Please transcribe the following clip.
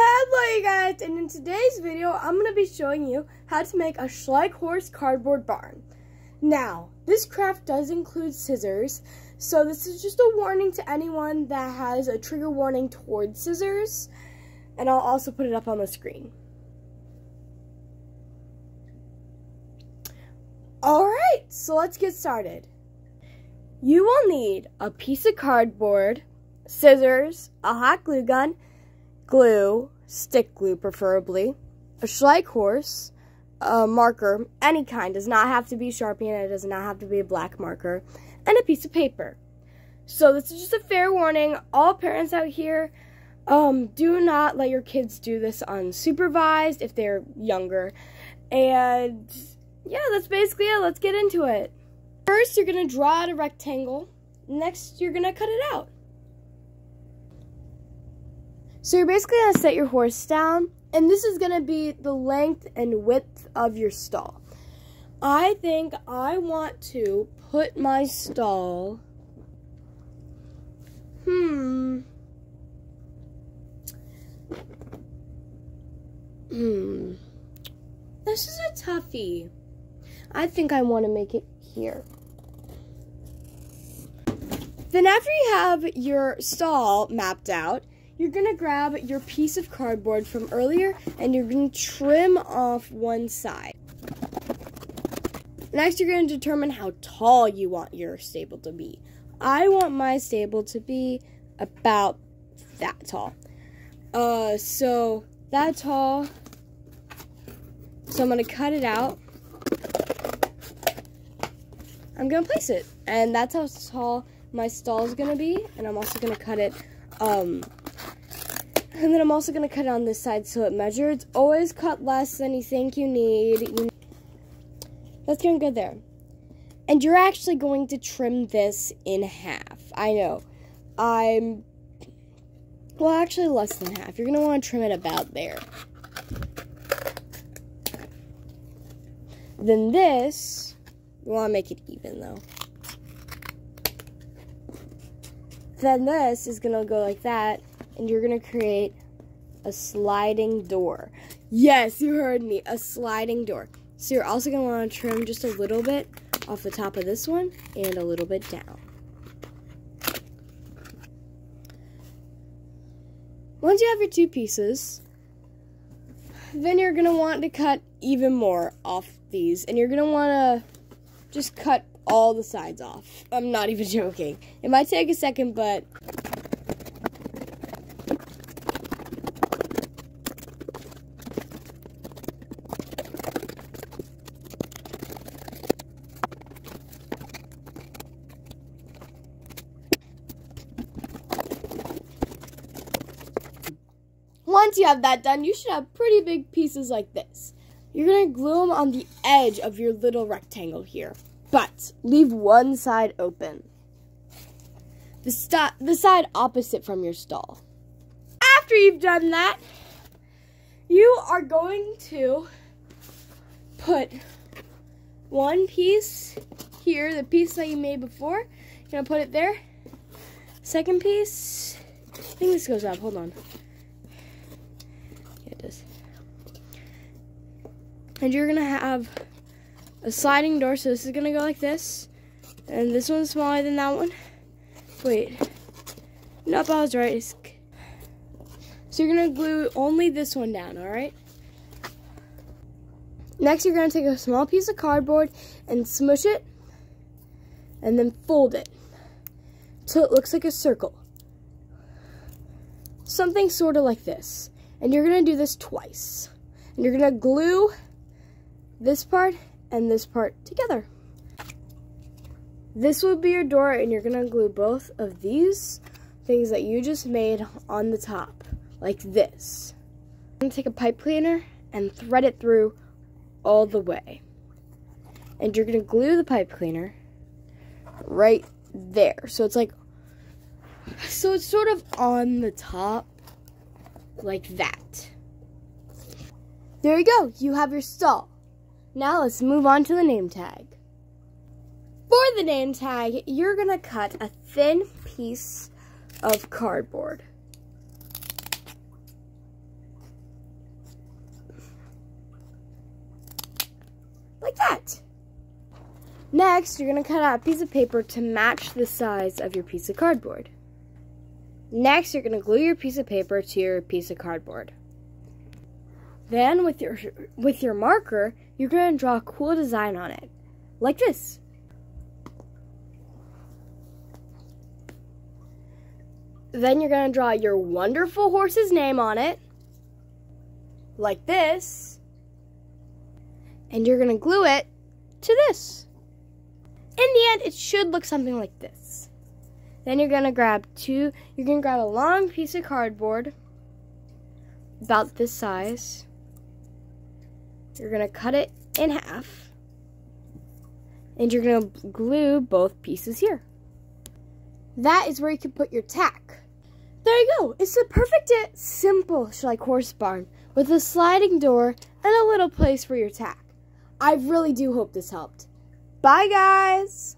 Hello you guys, and in today's video, I'm going to be showing you how to make a Schleich horse cardboard barn. Now, this craft does include scissors, so this is just a warning to anyone that has a trigger warning towards scissors, and I'll also put it up on the screen. Alright, so let's get started. You will need a piece of cardboard, scissors, a hot glue gun, glue, stick glue preferably, a Schleich horse, a marker, any kind, does not have to be Sharpie and it does not have to be a black marker, and a piece of paper. So this is just a fair warning. All parents out here, um, do not let your kids do this unsupervised if they're younger. And yeah, that's basically it. Let's get into it. First, you're going to draw out a rectangle. Next, you're going to cut it out. So you're basically going to set your horse down, and this is going to be the length and width of your stall. I think I want to put my stall, hmm, hmm, this is a toughie. I think I want to make it here. Then after you have your stall mapped out, you're going to grab your piece of cardboard from earlier and you're going to trim off one side. Next, you're going to determine how tall you want your stable to be. I want my stable to be about that tall. Uh, so that tall. So I'm going to cut it out. I'm going to place it. And that's how tall my stall is going to be. And I'm also going to cut it um, and then I'm also going to cut it on this side so it measures. Always cut less than you think you need. You... That's doing good there. And you're actually going to trim this in half. I know. I'm... Well, actually less than half. You're going to want to trim it about there. Then this, you want to make it even though. Then this is going to go like that and you're going to create a sliding door. Yes, you heard me, a sliding door. So you're also going to want to trim just a little bit off the top of this one and a little bit down. Once you have your two pieces, then you're going to want to cut even more off these. And you're going to want to just cut all the sides off. I'm not even joking. It might take a second, but Once you have that done, you should have pretty big pieces like this. You're going to glue them on the edge of your little rectangle here, but leave one side open. The, the side opposite from your stall. After you've done that, you are going to put one piece here, the piece that you made before. You're going to put it there. Second piece, I think this goes up, hold on. And you're gonna have a sliding door, so this is gonna go like this. And this one's smaller than that one. Wait. Nope, I was right. So you're gonna glue only this one down, alright? Next, you're gonna take a small piece of cardboard and smush it, and then fold it till it looks like a circle. Something sort of like this. And you're gonna do this twice. And you're gonna glue this part and this part together. This will be your door and you're gonna glue both of these things that you just made on the top, like this. I'm gonna take a pipe cleaner and thread it through all the way. And you're gonna glue the pipe cleaner right there. So it's like, so it's sort of on the top, like that. There you go. You have your stall. Now let's move on to the name tag. For the name tag, you're going to cut a thin piece of cardboard. Like that. Next, you're going to cut out a piece of paper to match the size of your piece of cardboard. Next, you're going to glue your piece of paper to your piece of cardboard. Then, with your, with your marker, you're going to draw a cool design on it, like this. Then you're going to draw your wonderful horse's name on it, like this. And you're going to glue it to this. In the end, it should look something like this. Then you're to grab two, you're to grab a long piece of cardboard, about this size. You're to cut it in half. And you're to glue both pieces here. That is where you can put your tack. There you go. It's the perfect, uh, simple, like horse barn with a sliding door and a little place for your tack. I really do hope this helped. Bye, guys!